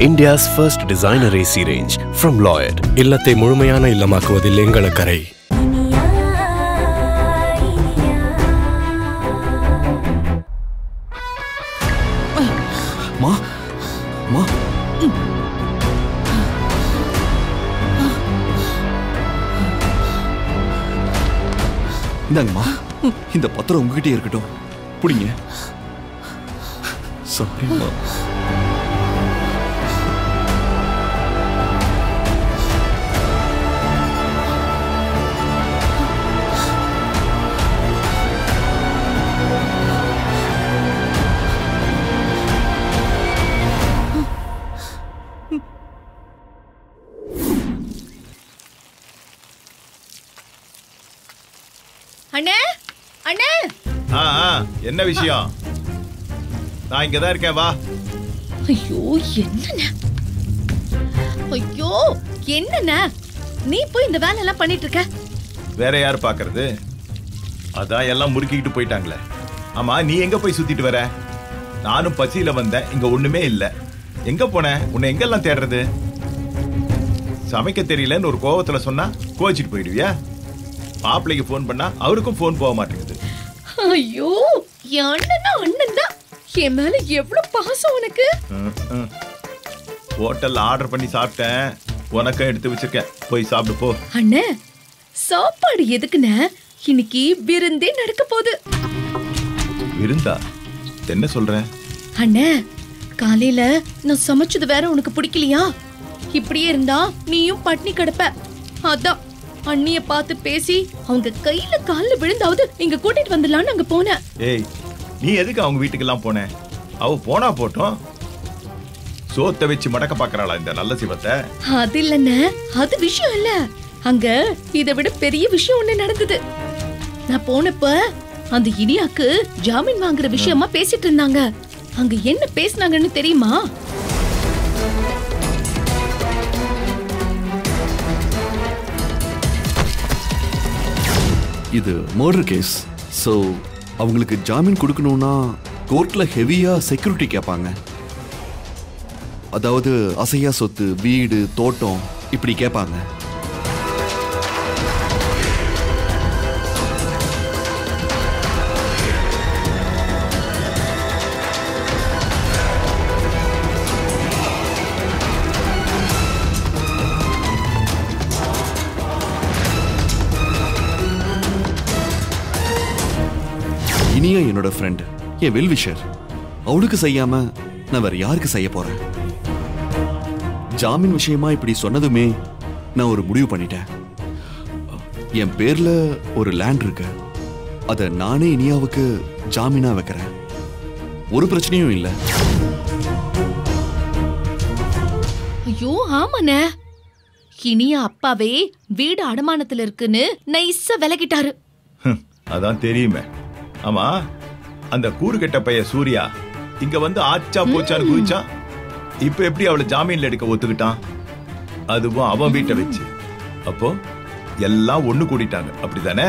India's first designer AC range from Lloyd இல்லத்தை முழுமையான இல்லமாக்குவதில் எங்கள் கரை மா மா. இந்தாங்கம்மா இந்த பத்திரம் உங்ககிட்டயே இருக்கட்டும். பிடிங்க. சாரிம்மா என்ன விஷயம்? நான் இங்க தான் இருக்கேன் வா. ஐயோ என்னண்ணே? ஐயோ என்னண்ணே? நீ போய் இந்த வேலை எல்லாம் பண்ணிட்டு இருக்க? வேற யார் பாக்குறது அதான் எல்லாம் முறுக்கிக்கிட்டு போயிட்டாங்களே. ஆமா நீ எங்க போய் சுத்திட்டு வர? நானும் பசியில வந்தேன் இங்க ஒண்ணுமே இல்ல. எங்க போன? உன்னை எங்கெல்லாம் தேடுறது? சமைக்க தெரியலன்னு ஒரு கோவத்துல சொன்னா கோச்சிட்டு போயிடுவியா? மாப்பிள்ளைக்கு ஃபோன் பண்ணா அவருக்கும் ஃபோன் போக மாட்டேங்குது. ஐயோ அண்ணனா அண்ணன் தான் என் மேல எவ்வளவு பாசம் உனக்கு. ஹோட்டல்ல ஆர்டர் பண்ணி சாப்பிட்டேன். உனக்கும் எடுத்து வச்சிருக்கேன். போய் சாப்பிடு போ. அண்ணே சாப்பாடு எதுக்குண்ணே? இன்னைக்கு விருந்தே நடக்க போகுது. இருந்தா என்ன சொல்ற? அண்ணே காலையில நான் சமைச்சது வேற உனக்கு பிடிக்கலையா? இப்படியே இருந்தா நீயும் பட்னி கிடப்ப. அதான் அண்ணிய பார்த்து பேசி அவங்க கையில கால்ல விழுந்தாவது நீங்க கூட்டிட்டு வந்துடலாம்னு அங்க போனேன். ஏய் நீ எதுக்கு அவங்க வீட்டுக்கெல்லாம் போன? அவ போனா போட்டோம். சோத்தை வச்சு மடக்க பாக்குறாளா இந்த நல்ல சிவத்தை? அது இல்லண்ணே அது விஷயம் இல்ல. அங்க இதை விட பெரிய விஷயம் ஒண்ணு நடந்தது. நான் போனப்ப அந்த இடியாக்கு ஜாமீன் வாங்குற விஷயமா பேசிட்டு இருந்தாங்க. அங்க என்ன பேசுனாங்கன்னு தெரியுமா? இது மர்டர் கேஸ் ஸோ அவங்களுக்கு ஜாமீன் கொடுக்கணும்னா கோர்ட்டில் ஹெவியாக செக்யூரிட்டி கேட்பாங்க அதாவது அசையா சொத்து வீடு தோட்டம் இப்படி கேட்பாங்க இனியா என்னோட ஃப்ரெண்ட் என் வெல்விஷர். அவளுக்கு செய்யாம நான் வேற யாருக்கு செய்ய போறேன்? ஜாமீன் விஷயமா இப்படி சொன்னதுமே நான் ஒரு முடிவு பண்ணிட்டேன். என் பேர்ல ஒரு லேண்ட் இருக்கு. அத நானே இனியாவுக்கு ஜாமீனா வைக்கிறேன். ஒரு பிரச்சனையும் இல்லை. ஐயோ ஆமாண்ணே. இனிய அப்பாவே வீடு அடமானத்துல இருக்குன்னு நைஸா விலகிட்டாரு. அதான் தெரியுமே. ஆமா அந்த கூறுகெட்ட பைய சூர்யா இங்க வந்து ஆச்சா போச்சான்னு குதிச்சான். இப்ப எப்படி அவளை ஜாமீன்ல எடுக்க ஒத்துக்கிட்டான்? அதுவும் அவன் வீட்டை வச்சு. அப்போ எல்லாம் ஒண்ணு கூடிட்டாங்க. அப்படிதானே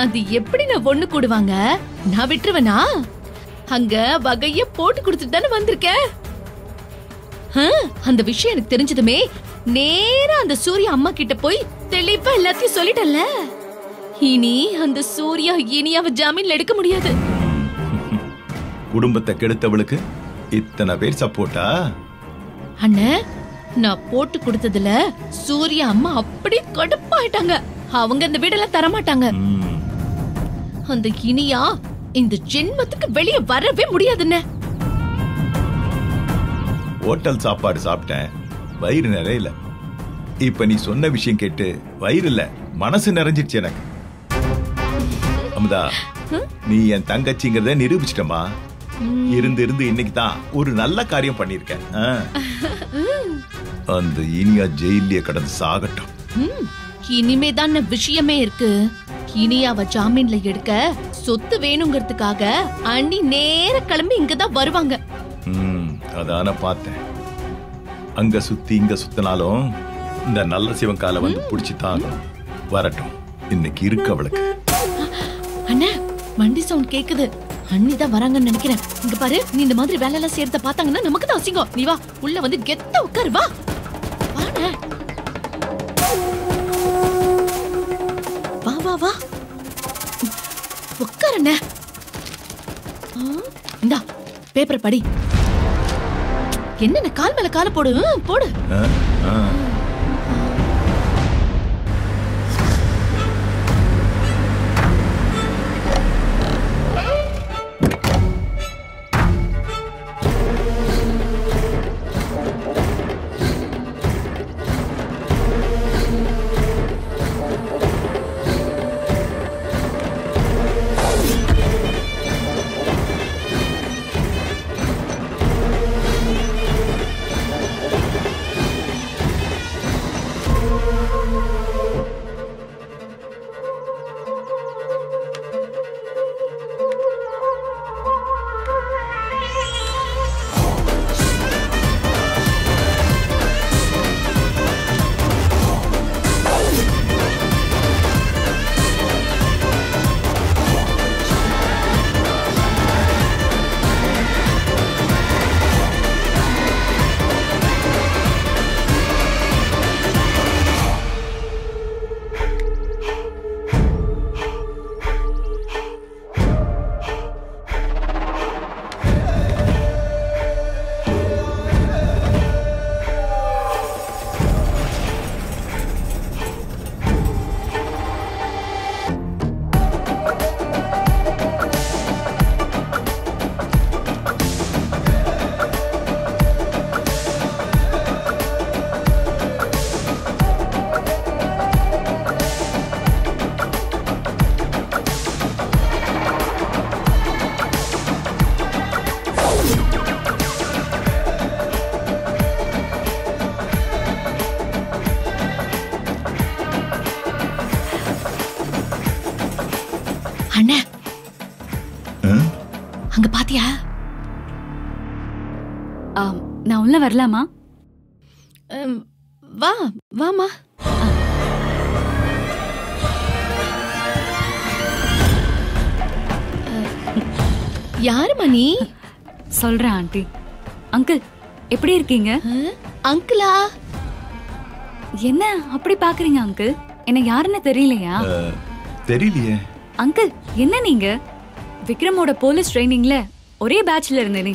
அது எப்படி நான் ஒண்ணு கூடுவாங்க? நான் விட்டுருவேனா? அங்க வகைய போட்டு கொடுத்துட்டு தானே வந்திருக்கேன். அந்த விஷயம் எனக்கு தெரிஞ்சதுமே நேரா அந்த சூர்யா அம்மா கிட்ட போய் தெளிப்பா எல்லாத்தையும் சொல்லிட்டல இனி அந்த சூர்யா இனியாவ ஜாமீன்ல எடுக்க முடியாது. குடும்பத்தை கெடுத்தவளுக்கு இத்தனை பேர் சப்போர்ட்டா? அண்ணே நான் போட்டு கொடுத்ததுல சூர்யா அம்மா அப்படியே கடுப்பாயிட்டாங்க. அவங்க இந்த வீடெல்லாம் தரமாட்டாங்க. அந்த இனியா இந்த ஜென்மத்துக்கு வெளியே வரவே முடியாதுண்ணே. ஹோட்டல் சாப்பாடு சாப்பிட்டேன். வயிறு நிறையல. இப்ப நீ சொன்ன விஷயம் கேட்டு வயிறு இல்ல மனசு நிறைஞ்சிருச்சு எனக்கு. அமுதா நீ என் தங்கச்சிங்கிறத நிரூபிச்சிட்டமா இருந்து இருந்து இன்னைக்கு தான் ஒரு நல்ல காரியம் பண்ணிருக்க அந்த இனியா ஜெயிலே கடந்து சாகட்டும். ம், இனிமேதான் விஷயமே இருக்கு. இனியாவ ஜாமீன்ல எடுக்க சொத்து வேணுங்கிறதுக்காக அண்ணி நேர கிளம்பி இங்கதான் வருவாங்க. அதான பார்த்தேன். அங்க சுத்தி இங்க சுத்தினாலும் இந்த நல்ல சிவன் காலை வந்து புடிச்சு தாங்கும். வரட்டும். இன்னைக்கு இருக்கு அவளுக்கு. அண்ணே வண்டி சவுண்ட் கேக்குது. அண்ணி தான் வராங்கன்னு நினைக்கிறேன். இங்க பாரு நீ இந்த மாதிரி வேலை எல்லாம் சேர்த்த பார்த்தாங்கன்னா நமக்கு தான் அசிங்கம். நீ வா உள்ள வந்து கெத்த உட்காரு வா. வாண்ணே. வா வா வா. உட்காருண்ணே இந்தா பேப்பர் படி. என்னென்ன கால் மேல கால போடு போடு. வரலாமா? வா வாமா யாருமா நீ? சொல்றேன் ஆண்டி. அங்கிள் எப்படி இருக்கீங்க? அங்கிளா? என்ன அப்படி பாக்குறீங்க அங்கிள்? என்ன யாருன்னு தெரியலையா? தெரியலையே. அங்கிள் என்ன நீங்க? விக்ரமோட போலீஸ் ட்ரைனிங்ல ஒரே பேட்ச்ல இருந்தேனே.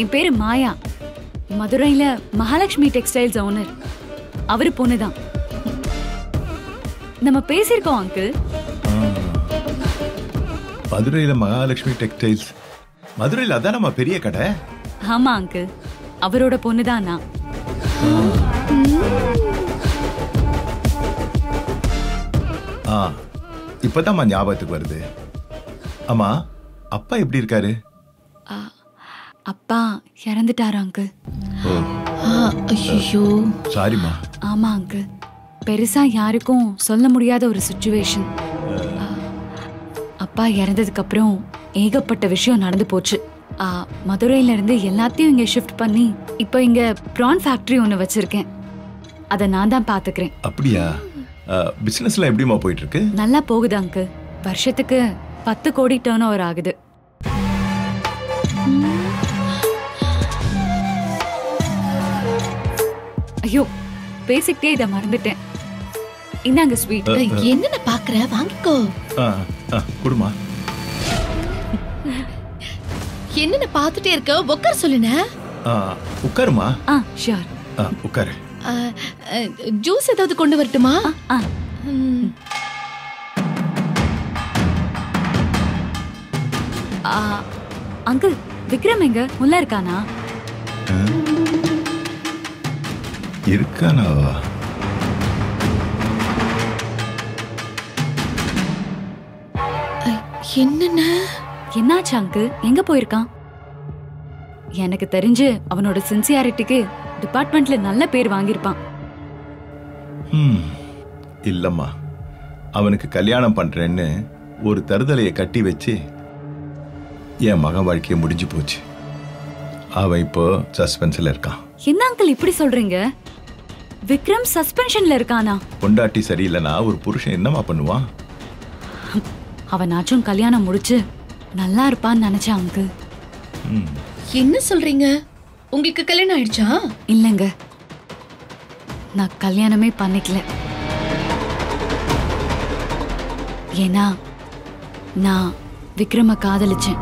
என் பேரு மாயா. மதுரையில மகாலட்சுமி டெக்ஸ்டைல்ஸ் ஓனர். அவரு பொண்ணுதான். நம்ம பேசியிருக்கோம் அங்கிள் மதுரையில மகாலட்சுமி டெக்ஸ்டைல்ஸ். மதுரையில் அதான் நம்ம பெரிய கடை? ஆமா அங்கிள் அவரோட பொண்ணுதான்? நான் ஆ இப்பதாம்மா ஞாபகத்துக்கு வருது. ஆமா அப்பா எப்படி இருக்காரு? அப்பா இறந்துட்டாரு அங்கிள் ஐயோ சாரிம்மா. ஆமா அங்கிள் பெருசா யாருக்கும் சொல்ல முடியாத ஒரு சுச்சுவேஷன் அப்பா இறந்ததுக்கு அப்புறம் ஏகப்பட்ட விஷயம் நடந்து போச்சு. மதுரையில இருந்து எல்லாத்தையும் இங்க ஷிஃப்ட் பண்ணி இப்போ இங்க ப்ரான் ஃபேக்டரி ஒன்று வச்சிருக்கேன். அதை நான் தான் பாத்துக்கிறேன். அப்படியா? பிசினஸ்லாம் எப்படிம்மா போயிட்டு இருக்கு? நல்லா போகுது அங்கிள் வருஷத்துக்கு பத்து கோடி டேர்ன் ஓவர் ஆகுது. ஐயோ பேசிக்கிட்டே இதை மறந்துட்டேன். இந்தாங்க ஸ்வீட். என்னென்ன பாக்குற வாங்கிக்கோ. ஆ, ஆ, கொடுமா. என்னென்ன பாத்துட்டே இருக்க? உட்கார சொல்லுன. ஆ, உட்காருமா ஆ ஷியோர் ஆ, உட்காரு ஜூஸ் ஏதாவது கொண்டு வரட்டுமா? ஆ ம், ஆ, அங்கிள் விக்ரம் எங்க? உள்ள இருக்கானா? இருக்கானாவா? என்னென்ன? என்னாச்சு அங்கிள்? எங்க போயிருக்கான்? எனக்கு தெரிஞ்சு அவனோட சின்சியாரிட்டிக்கு டிபார்ட்மெண்ட்ல நல்ல பேர் வாங்கியிருப்பான். ம், இல்லம்மா. அவனுக்கு கல்யாணம் பண்றேன்னு ஒரு தருதலையை கட்டி வச்சு என் மகன் வாழ்க்கைய முடிஞ்சு போச்சு. அவன் இப்போ சஸ்பென்ஸ்ல இருக்கான். என்ன அங்கிள் இப்படி சொல்றீங்க? விக்ரம் சஸ்பென்ஷன்ல இருக்கானா? பொண்டாட்டி சரியில்லைன்னா ஒரு புருஷன் என்னம்மா பண்ணுவான் அவனாச்சும் கல்யாணம் முடிச்சு நல்லா இருப்பான்னு நினைச்சேன் அங்கிள் என்ன சொல்றீங்க? உங்களுக்கு கல்யாணம் ஆயிடுச்சா? இல்லைங்க. நான் கல்யாணமே பண்ணிக்கல. ஏன்னா நான் விக்ரம காதலிச்சேன்.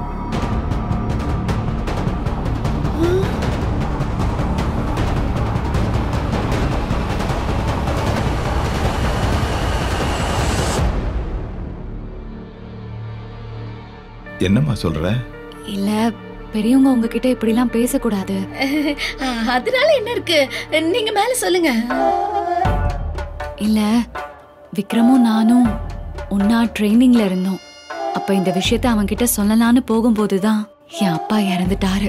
என்னம்மா சொல்ற? இல்ல பெரியவங்க உங்ககிட்ட இப்படிலாம் பேசக்கூடாது. அதனால என்ன இருக்கு? நீங்க மேல சொல்லுங்க. இல்ல விக்ரமும் நானும் ஒன்னா ட்ரைனிங்ல இருந்தோம். அப்ப இந்த விஷயத்த அவன்கிட்ட சொல்லலான்னு போகும்போதுதான் என் அப்பா இறந்துட்டாரு.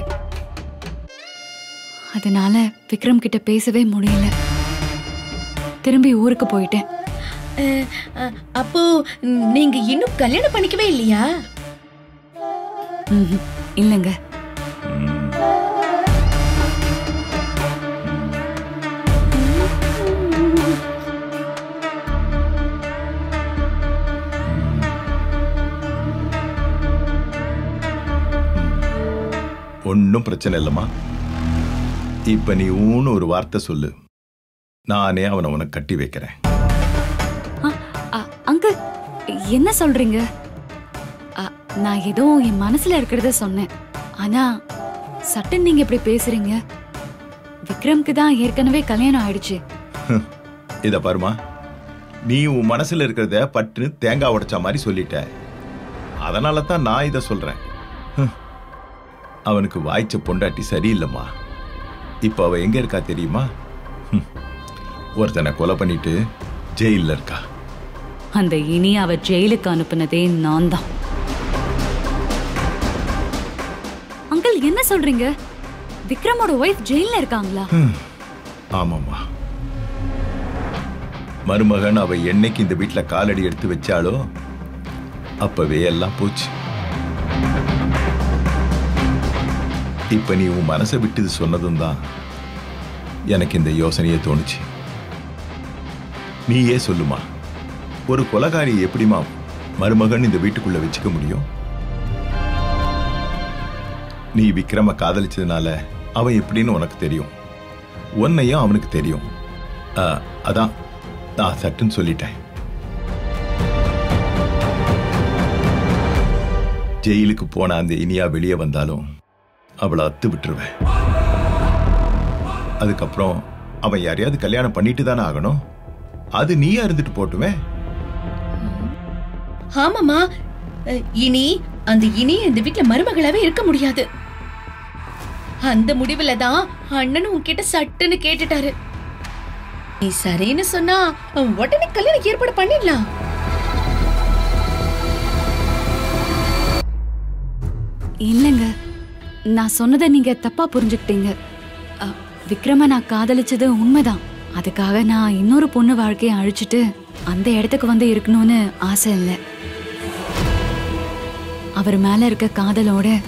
அதனால விக்ரம் கிட்ட பேசவே முடியல. திரும்பி ஊருக்கு போயிட்டேன். அப்போ நீங்க இன்னும் கல்யாணம் பண்ணிக்கவே இல்லையா. இல்லைங்க. ஒன்றும் பிரச்சனை இல்லைம்மா. இப்ப நீ ஊன்னு ஒரு வார்த்தை சொல்லு. நானே அவனை உனக்கு கட்டி வைக்கிறேன். அங்கிள் என்ன சொல்றீங்க? நான் ஏதோ என் மனசுல இருக்கிறத சொன்னேன். ஆனா சட்டன் நீங்க இப்படி பேசுறீங்க. விக்ரம்க்கு தான் ஏற்கனவே கல்யாணம் ஆயிடுச்சு. இத பாருமா. நீ உன் மனசுல இருக்கிறத பட்டுன்னு தேங்காய் உடைச்ச மாதிரி சொல்லிட்ட. அதனால தான் நான் இதை சொல்றேன். அவனுக்கு வாய்ச்ச பொண்டாட்டி சரியில்லைம்மா. இப்போ அவ எங்க இருக்கா தெரியுமா. ஒருத்தனை கொலை பண்ணிட்டு ஜெயில்ல இருக்கா. அந்த இனி அவ ஜெயிலுக்கு அனுப்புனதே நான் தான் அங்கிள் என்ன சொல்றீங்க? விக்ரமோட ஒய்ஃப் ஜெயில இருக்காங்களா? ஆமாம்மா. மருமகன் அவ என்னைக்கு இந்த வீட்டுல காலடி எடுத்து வச்சாலோ அப்பவே எல்லாம் போச்சு. இப்ப நீ உன் மனசை விட்டுது சொன்னதும் தான் எனக்கு இந்த யோசனையே தோணுச்சு. நீயே சொல்லுமா ஒரு கொலகாரி எப்படிமா மருமகன் இந்த வீட்டுக்குள்ள வச்சுக்க முடியும்? நீ விக்ரம காதலிச்சதுனால அவன் எப்படின்னு உனக்கு தெரியும். உன்னையும் அவனுக்கு தெரியும். அதான் நான் சட்டுன்னு சொல்லிட்டேன். ஜெயிலுக்கு போன அந்த இனியா வெளியே வந்தாலும் அவளை அத்து விட்டுருவேன். அதுக்கப்புறம் அவன் யாரையாவது கல்யாணம் பண்ணிட்டு தானே ஆகணும்? அது நீயா இருந்துட்டு போட்டுமே. ஆமாமா இனி அந்த இனி இந்த வீட்டுல மருமகளாவே இருக்க முடியாது. அந்த முடிவுல தான் அண்ணனும் உன்கிட்ட சட்டுன்னு கேட்டுட்டாரு. நீ சரின்னு சொன்னா உடனே கல்யாணம் ஏற்பாடு பண்ணிடலாம். இல்லைங்க நான் சொன்னதை நீங்க தப்பா புரிஞ்சுக்கிட்டீங்க. அ, விக்ரம நான் காதலிச்சது உண்மைதான். அதுக்காக நான் இன்னொரு பொண்ணு வாழ்க்கையை அழிச்சிட்டு அந்த இடத்துக்கு வந்து இருக்கணும்னு ஆசை இல்லை. அவர் மேல இருக்க காதலோட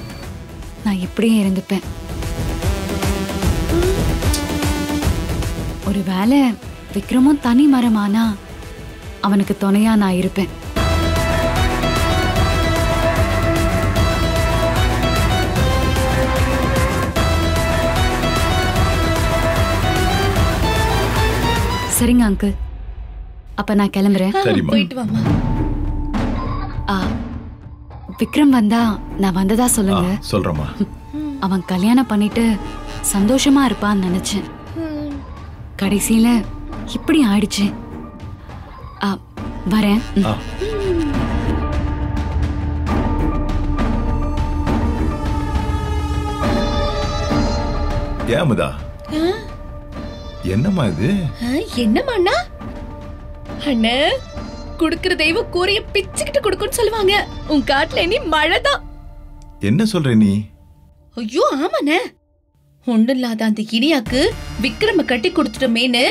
நான் இப்படியே இருந்துப்பேன். ஒருவேளை விக்ரமும் தனி மரமானா? அவனுக்கு துணையா நான் இருப்பேன். சரிங்க அங்கிள் அப்ப நான் கிளம்புறேன். போயிட்டு வாமா விக்ரம் வந்தா நான் வந்ததா சொல்லுங்க. சொல்றேம்மா. அவன் கல்யாணம் பண்ணிட்டு சந்தோஷமா இருப்பான்னு நினைச்சேன். கடைசியில இப்படி ஆயிடுச்சு. ஆ, வரேன். ஏமுதா என்னம்மா இது? என்னம்மாண்ணா அண்ணே? குடுக்கிற தெய்வம் கூரைய பிச்சுக்கிட்டு கொடுக்குன்னு சொல்லுவாங்க. உன் காட்டுல இனி மழைதான். என்ன சொல்ற நீ? ஐயோ ஆமாண்ணே. ஒண்ணில்லாத அந்த இனியாக்கு விக்ரம கட்டி கொடுத்துட்டோமேனு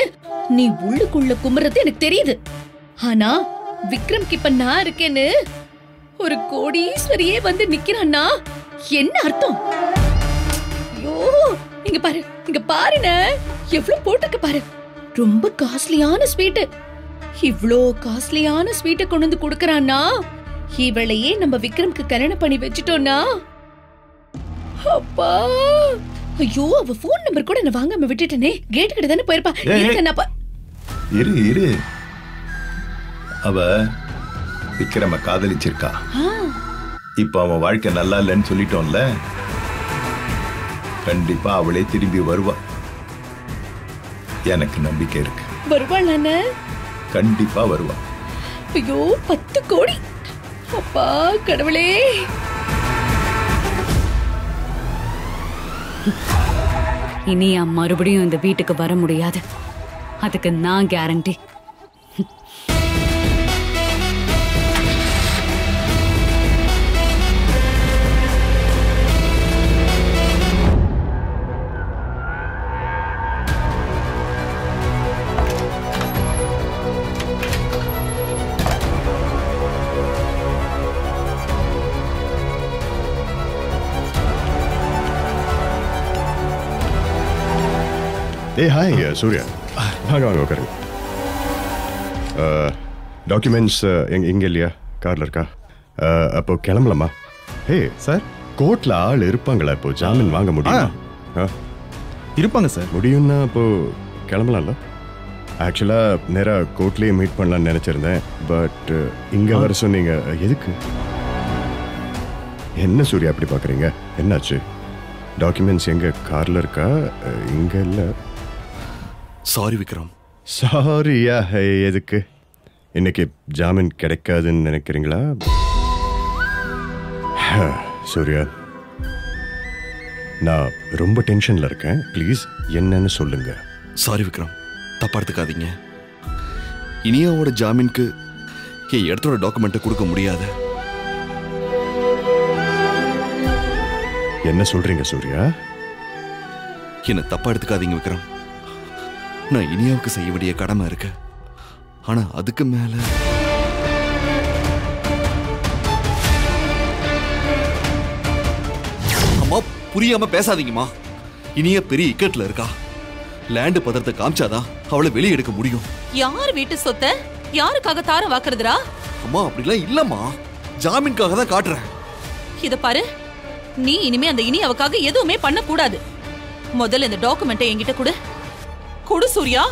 நீ உள்ளுக்குள்ள குமுறது எனக்கு தெரியுது. ஆனா விக்ரம்க்கு இப்ப நான் இருக்கேன்னு ஒரு கோடீஸ்வரியே வந்து நிக்கிறான்னா என்ன அர்த்தம்? ஐயோ இங்க பாரு இங்க பாருன எவ்வளவு போட்டிருக்கு பாரு. ரொம்ப காஸ்ட்லியான ஸ்வீட் இவ்ளோ காஸ்ட்லியான ஸ்வீட்டை கொண்டு வந்து கொடுக்கறான்னா இவளையே நம்ம விக்ரம்க்கு கல்யாணம் பண்ணி வச்சிட்டோம்னா அப்பா! ஐயோ அவ ஃபோன் நம்பர் கூட நான் வாங்காம விட்டுட்டேனே. கேட் கிட்ட தானே போயிருப்பா. ஏய், இருங்க, நான் பா- இரு இரு. அவ விக்ரம காதலிச்சிருக்கா. இப்ப அவன் வாழ்க்கை நல்லா இல்லைன்னு சொல்லிட்டோம்ல. கண்டிப்பா அவளே திரும்பி வருவா. எனக்கு நம்பிக்கை இருக்கு. வருவாள் கண்டிப்பா வருவா. ஐயோ பத்து கோடி. அப்பா கடவுளே. இனியா மறுபடியும் இந்த வீட்டுக்கு வர முடியாது. அதுக்கு நான் கேரண்டி ஏய் ஹாய் சூர்யா. வாங்க வாங்க உட்காருங்க டாக்குமெண்ட்ஸ் எங்க இங்கே இல்லையா? காரில் இருக்கா? அப்போ கிளம்பலாமா? ஹே சார் கோர்ட்டில் ஆள் இருப்பாங்களா இப்போ? ஜாமீன் வாங்க முடியுமா? இருப்பாங்க சார் முடியும்னா அப்போ கிளம்பலாம்ல? ஆக்சுவலாக நேராக கோர்ட்லேயே மீட் பண்ணலாம்னு நினச்சிருந்தேன். பட் இங்கே வர சொன்னீங்க. எதுக்கு? என்ன சூர்யா அப்படி பார்க்குறீங்க என்னாச்சு? டாக்குமெண்ட்ஸ் எங்கே? காரில் இருக்கா? இங்கே இல்லை. சாரி விக்ரம் சாரியா எதுக்கு? இன்னைக்கு ஜாமீன் கிடைக்காதுன்னு நினைக்கிறீங்களா? சூர்யா. நான் ரொம்ப டென்ஷன்ல இருக்கேன். ப்ளீஸ் என்னன்னு சொல்லுங்க. சாரி விக்ரம் தப்பா எடுத்துக்காதீங்க. இனியாவோட ஜாமீனுக்கு என் இடத்தோட டாக்குமெண்ட்டை கொடுக்க முடியாது. என்ன சொல்றீங்க சூர்யா? என்ன தப்பா எடுத்துக்காதீங்க விக்ரம் நான் இனியாவுக்கு செய்ய வேண்டிய கடமை இருக்கு. ஆனா அதுக்கு மேல அம்மா புரியாம பேசாதீங்கம்மா. இனிய பெரிய இக்கட்ல இருக்கா. லேண்டு பத்திரத்தை காமிச்சாதான் அவளை வெளியே எடுக்க முடியும். யார் வீட்டு சொத்த? யாருக்காக தார வாக்குறதுடா? அம்மா அப்படிலாம் இல்லம்மா. ஜாமீனுக்காக தான் காட்டுறேன். இத பாரு. நீ இனிமே அந்த இனி அவக்காக எதுவுமே பண்ண கூடாது முதல்ல இந்த டாக்குமெண்ட்டை என்கிட்ட கொடு. கொடு சூர்யா.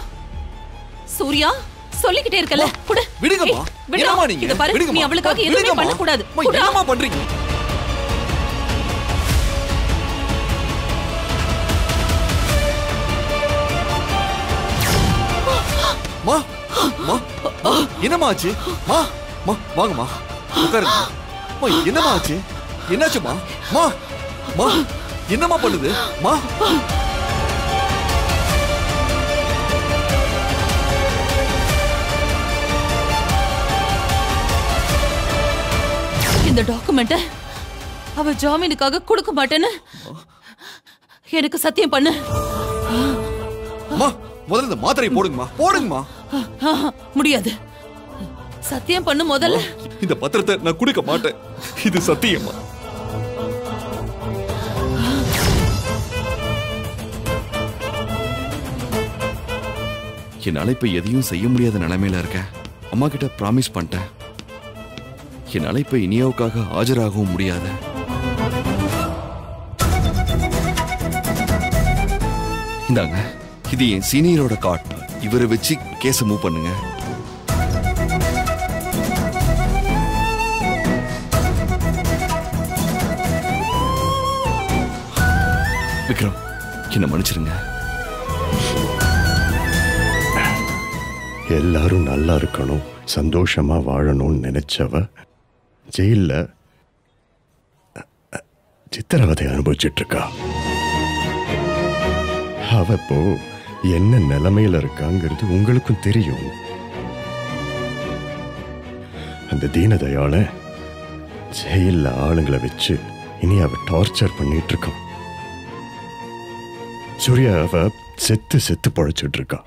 சூர்யா சொல்லிக்கிட்டே இருக்கல கொடு. விடுங்கம்மா. என்னம்மா நீங்க? இத பாரு நீ. அவளுக்காக எதுவுமே. பண்ண கூடாது. என்னம்மா பண்றீங்க? மா மா மா, என்னம்மா ஆச்சு? மா மா வாங்கம்மா. உட்காருங்க. மா என்னம்மா ஆச்சு? என்னாச்சும்மா மா மா என்னம்மா பண்ணுது? மா இந்த டாக்குமெண்ட்ட அவ ஜாமீனுக்காக கொடுக்க மாட்டேன்னு? எனக்கு சத்தியம் பண்ணு. முதல்ல இந்த மாத்திரையை போடுங்கம்மா. போடுங்கம்மா. முடியாது. சத்தியம் பண்ணு முதல்ல. இந்த பத்திரத்தை நான் கொடுக்க மாட்டேன். இது சத்தியமா என்னால இப்ப எதையும் செய்ய முடியாத நிலைமையில இருக்கேன் அம்மா கிட்ட ப்ராமிஸ் பண்ணிட்டேன். என்னால இப்ப இனியாவுக்காக ஆஜராகவும் முடியாது. இந்தாங்க இது என் சீனியரோட கார்ட். இவரை வச்சு கேஸை மூவ் பண்ணுங்க. விக்ரம் என்ன மன்னிச்சிருங்க. எல்லாரும் நல்லா இருக்கணும் சந்தோஷமா வாழணும்னு நினைச்சவ ஜெயில்ல சித்திரவதை அனுபவிச்சிட்டு இருக்கா அவ இப்போ என்ன நிலைமையில இருக்காங்கிறது உங்களுக்கும் தெரியும். அந்த தீனதையால ஜெயில்ல ஆளுங்களை வச்சு இனி அவ டார்ச்சர் பண்ணிட்டு இருக்கான் சூர்யா அவ செத்து செத்து பொழைச்சிட்டு இருக்கா